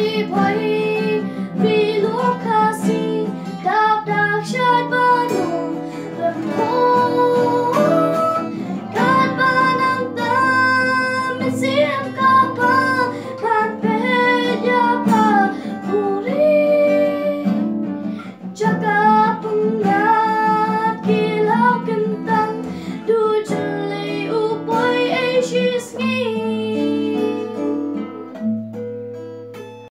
Everybody